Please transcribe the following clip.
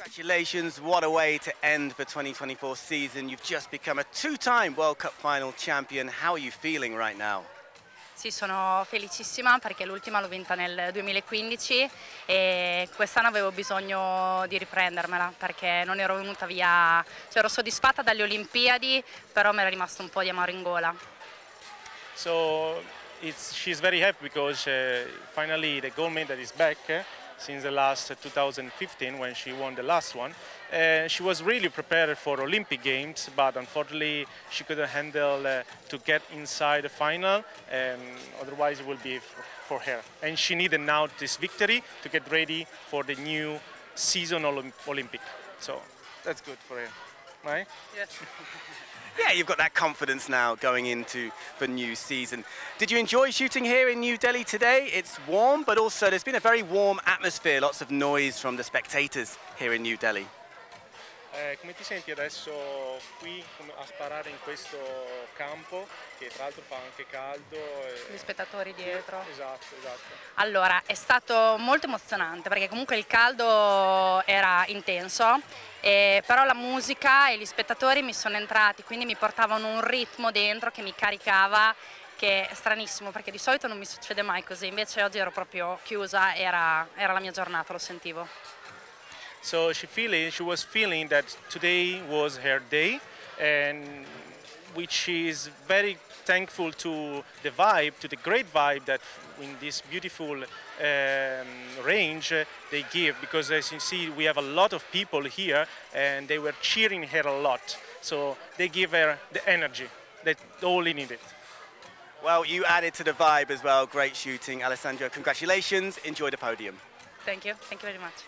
Congratulations, what a way to end the 2024 season. You've just become a two-time World Cup final champion. How are you feeling right now? Sì, sono felicissima perché l'ultima l'ho vinta nel 2015 e quest'anno avevo bisogno di riprendermela perché non ero venuta via, cioè ero soddisfatta dalle Olimpiadi, però mi era rimasto un po' di amaro in gola. So it's, she's very happy because uh, finally the gold medal is back. Since the last uh, 2015 when she won the last one. She was really prepared for Olympic Games, but unfortunately she couldn't handle uh, to get inside the final, and otherwise it will be for her. And she needed now this victory to get ready for the new season Olymp- Olympic. So that's good for her, right? Yeah, you've got that confidence now going into the new season. Did you enjoy shooting here in New Delhi today? It's warm, but also there's been a very warm atmosphere, lots of noise from the spectators here in New Delhi. Eh, come ti senti adesso qui a sparare in questo campo che tra l'altro fa anche caldo? e- Gli spettatori dietro. Esatto, esatto. Allora, è stato molto emozionante perché comunque il caldo era intenso, eh, però la musica e gli spettatori mi sono entrati, quindi mi portavano un ritmo dentro che mi caricava, che è stranissimo perché di solito non mi succede mai così, invece oggi ero proprio chiusa, era, era la mia giornata, lo sentivo. So she feeling she was feeling that today was her day, and which she is very thankful to the vibe, to the great vibe that in this beautiful um, range uh, they give. Because as you see, we have a lot of people here, and they were cheering her a lot. So they give her the energy that only needed. Well, you added to the vibe as well. Great shooting, Alessandra. Congratulations. Enjoy the podium. Thank you, thank you very much.